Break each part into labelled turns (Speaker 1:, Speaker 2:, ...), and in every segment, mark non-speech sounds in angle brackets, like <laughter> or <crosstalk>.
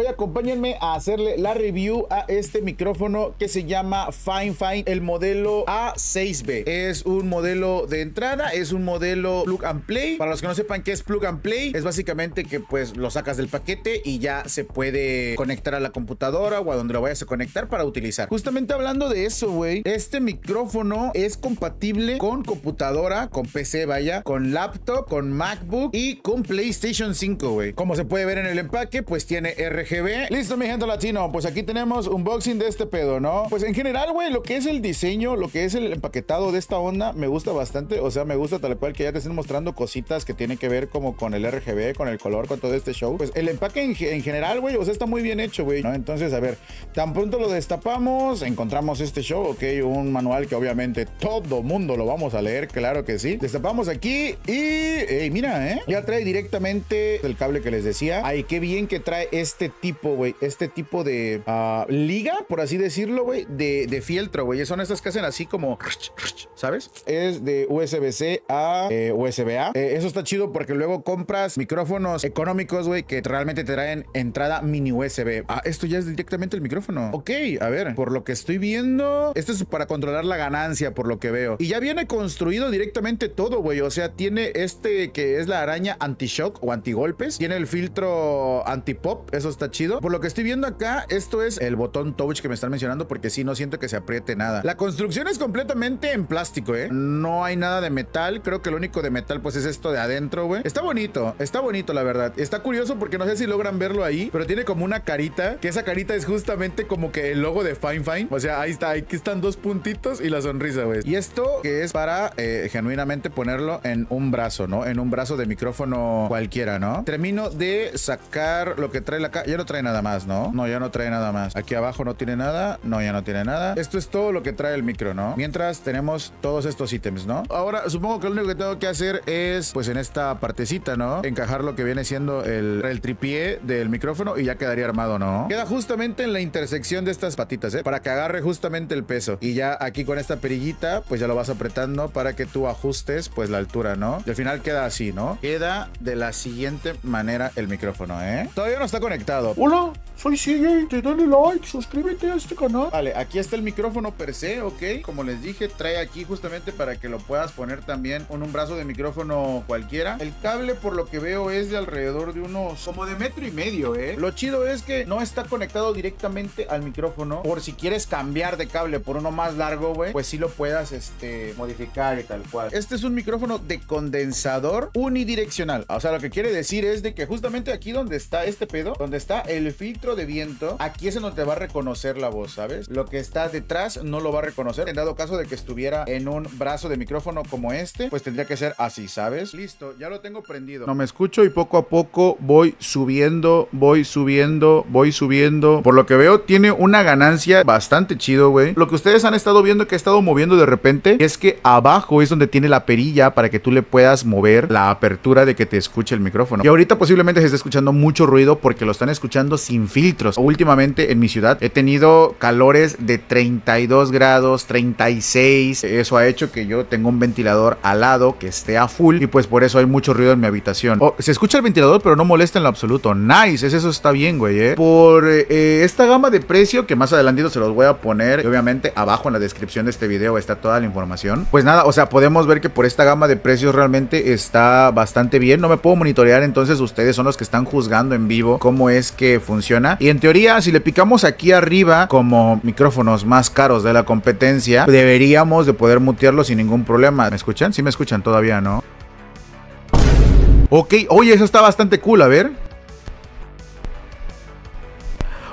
Speaker 1: Hoy acompáñenme a hacerle la review a este micrófono que se llama Fine Fine, el modelo A6B. Es un modelo de entrada, es un modelo plug and play. Para los que no sepan qué es plug and play, es básicamente que pues lo sacas del paquete y ya se puede conectar a la computadora o a donde lo vayas a conectar para utilizar. Justamente hablando de eso, güey, este micrófono es compatible con computadora, con PC, vaya, con laptop, con MacBook y con PlayStation 5, güey. Como se puede ver en el empaque, pues tiene Listo, mi gente latino, pues aquí tenemos unboxing de este pedo, ¿no? Pues en general, güey, lo que es el diseño, lo que es el empaquetado de esta onda, me gusta bastante. O sea, me gusta tal cual que ya te estén mostrando cositas que tienen que ver como con el RGB, con el color, con todo este show. Pues el empaque en, en general, güey, o sea, está muy bien hecho, güey, ¿no? Entonces, a ver, tan pronto lo destapamos, encontramos este show, ok, un manual que obviamente todo mundo lo vamos a leer, claro que sí. Destapamos aquí y, mira, ¿eh? Ya trae directamente el cable que les decía. Ay, qué bien que trae este tipo, güey, este tipo de ah, liga, por así decirlo, güey, de, de fieltro, güey. Son estas que hacen así como, ¿sabes? Es de USB-C a eh, USB-A. Eh, eso está chido porque luego compras micrófonos económicos, güey, que realmente te traen entrada mini USB. Ah, esto ya es directamente el micrófono. Ok, a ver, por lo que estoy viendo, esto es para controlar la ganancia, por lo que veo. Y ya viene construido directamente todo, güey. O sea, tiene este que es la araña anti-shock o anti-golpes. Tiene el filtro anti-pop, eso está chido. Por lo que estoy viendo acá, esto es el botón touch que me están mencionando porque sí, no siento que se apriete nada. La construcción es completamente en plástico, ¿eh? No hay nada de metal. Creo que lo único de metal, pues es esto de adentro, güey. Está bonito, está bonito, la verdad. Está curioso porque no sé si logran verlo ahí, pero tiene como una carita, que esa carita es justamente como que el logo de Fine Fine. O sea, ahí está, aquí están dos puntitos y la sonrisa, güey. Y esto que es para eh, genuinamente ponerlo en un brazo, ¿no? En un brazo de micrófono cualquiera, ¿no? Termino de sacar lo que trae la Ya no trae nada más, ¿no? No, ya no trae nada más. Aquí abajo no tiene nada. No, ya no tiene nada. Esto es todo lo que trae el micro, ¿no? Mientras tenemos todos estos ítems, ¿no? Ahora, supongo que lo único que tengo que hacer es, pues en esta partecita, ¿no? Encajar lo que viene siendo el, el tripié del micrófono y ya quedaría armado, ¿no? Queda justamente en la intersección de estas patitas, ¿eh? Para que agarre justamente el peso. Y ya aquí con esta perillita, pues ya lo vas apretando para que tú ajustes, pues la altura, ¿no? Y al final queda así, ¿no? Queda de la siguiente manera el micrófono, ¿eh? Todavía no está conectado.
Speaker 2: Hola, soy Sigue, te dale like, suscríbete a este canal.
Speaker 1: Vale, aquí está el micrófono per se, ¿ok? Como les dije, trae aquí justamente para que lo puedas poner también con un brazo de micrófono cualquiera. El cable, por lo que veo, es de alrededor de unos como de metro y medio, ¿eh? Lo chido es que no está conectado directamente al micrófono. Por si quieres cambiar de cable por uno más largo, güey, pues sí lo puedas, este, modificar y tal cual. Este es un micrófono de condensador unidireccional. O sea, lo que quiere decir es de que justamente aquí donde está este pedo, donde está el filtro de viento, aquí es en donde te va a reconocer la voz, ¿sabes? Lo que está detrás no lo va a reconocer. En dado caso de que estuviera en un brazo de micrófono como este, pues tendría que ser así, ¿sabes? Listo, ya lo tengo prendido. No me escucho y poco a poco voy subiendo, voy subiendo, voy subiendo. Por lo que veo, tiene una ganancia bastante chido, güey. Lo que ustedes han estado viendo que he estado moviendo de repente es que abajo es donde tiene la perilla para que tú le puedas mover la apertura de que te escuche el micrófono. Y ahorita posiblemente se esté escuchando mucho ruido porque lo están escuchando sin filtros. Últimamente en mi ciudad he tenido calores de 32 grados, 36. Eso ha hecho que yo tenga un ventilador al lado que esté a full y pues por eso hay mucho ruido en mi habitación. Oh, se escucha el ventilador pero no molesta en lo absoluto. Nice, eso está bien, güey, ¿eh? Por eh, esta gama de precio que más adelantito se los voy a poner y obviamente abajo en la descripción de este video está toda la información. Pues nada, o sea, podemos ver que por esta gama de precios realmente está bastante bien. No me puedo monitorear, entonces ustedes son los que están juzgando en vivo cómo es que funciona. Y en teoría, si le picamos aquí arriba como micrófonos más caros de la competencia, deberíamos de poder mutearlo sin ningún problema. ¿Me escuchan? Sí me escuchan todavía, ¿no? Ok, oye, eso está bastante cool, a ver.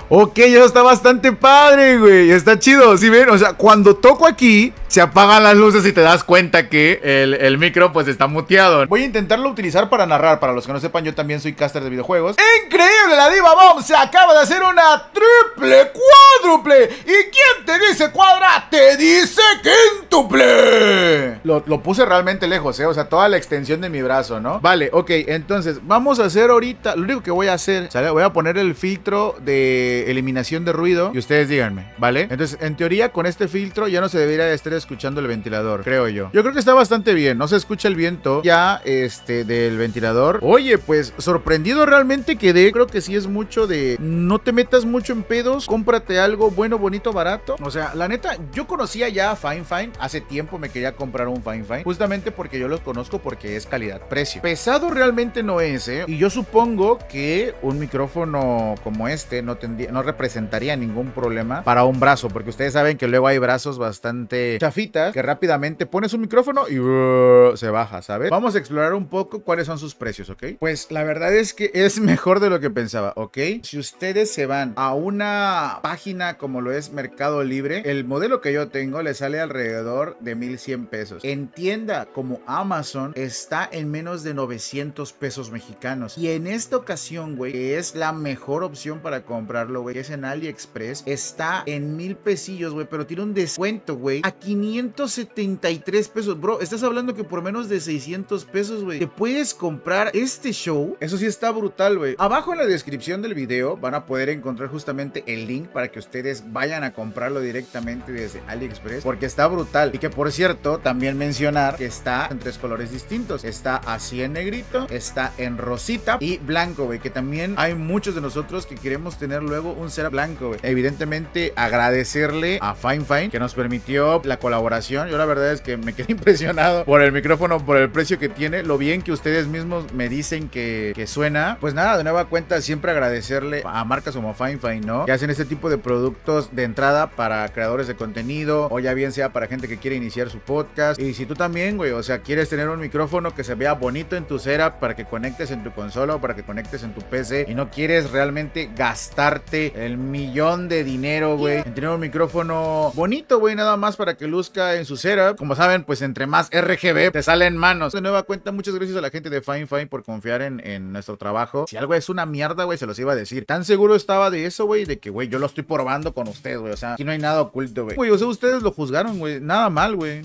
Speaker 1: Ok, eso está bastante padre, güey. Está chido, ¿sí ven? O sea, cuando toco aquí, se apagan las luces y te das cuenta que el, el, micro pues está muteado. Voy a intentarlo utilizar para narrar. Para los que no sepan, yo también soy caster de videojuegos. ¡Increíble! La Diva Bomb se acaba de hacer una triple cuádruple. ¿Y quién te dice cuadra? Te dice quíntuple. Lo, puse realmente lejos, ¿eh? O sea, toda la extensión de mi brazo, ¿no? Vale, ok, entonces vamos a hacer ahorita, lo único que voy a hacer. Voy a poner el filtro de eliminación de ruido y ustedes díganme, ¿vale? Entonces, en teoría, con este filtro ya no se debería estar escuchando el ventilador, creo yo. Yo creo que está bastante bien, no se escucha el viento ya, este, del ventilador. Oye, pues, sorprendido realmente quedé, creo que sí es mucho de, no te metas mucho en pedos, cómprate algo bueno, bonito, barato. O sea, la neta, yo conocía ya a Fine Fine, hace tiempo me quería comprar un Fine Fine, justamente porque yo los conozco porque es calidad-precio. Pesado realmente no es, ¿eh? Y yo supongo que un micrófono como este no, tendría, no representaría ningún problema para un brazo, porque ustedes saben que luego hay brazos bastante chafitas que rápidamente pones un micrófono y uh, se baja, ¿sabes? Vamos a explorar un poco cuáles son sus precios, ¿ok? Pues la verdad es que es <laughs> mejor de lo que pensaba, ¿ok? Si ustedes se van a una página como lo es Mercado Libre, el modelo que yo tengo le sale alrededor de 1100 pesos. En tienda como Amazon está en menos de 900 pesos mexicanos. Y en esta ocasión, güey, es la mejor opción para comprarlo, güey, es en AliExpress, está en mil pesillos, güey, pero tiene un descuento, güey, a 573 pesos. Bro, estás hablando que por menos de 600 pesos, güey, te puedes comprar este show. Eso sí está brutal, güey. Abajo en la descripción del video van a poder encontrar justamente el link para que ustedes vayan a comprarlo directamente desde AliExpress, porque está brutal. Y que por cierto, también mencionar que está en tres colores distintos. Está así en negrito, está en rosita y blanco, güey, que también hay muchos de nosotros que queremos tener luego un ser blanco, güey. Evidentemente, agradecerle a Fine Fine que nos permitió la colaboración. Yo la verdad es que me quedé <laughs> impresionado por el micrófono, por el precio que tiene, lo bien que ustedes mismos me dicen que, que suena. Pues nada, de nueva cuenta, siempre agradecerle a marcas como Fine Fine, ¿no? Que hacen este tipo de productos de entrada para creadores de contenido o ya bien sea para gente que quiere iniciar su podcast. Y si tú también, güey, o sea, quieres tener un micrófono que se vea bonito en tu setup para que conectes en tu consola o para que conectes en tu PC y no quieres realmente gastarte el millón de dinero, güey, en tener un micrófono bonito, güey, nada más para que luzca en su setup. Como saben, pues entre más RGB te salen manos. De nueva cuenta, muchas gracias a la gente de Fine Fine por confiar en, en nuestro trabajo. Si algo es una mierda, güey, se los iba a decir. Tan seguro estaba de eso, güey, de que, güey, yo lo estoy probando con ustedes, güey. O sea, aquí no hay nada oculto, güey. Güey, o sea, ustedes lo juzgaron, güey. Nada mal, güey.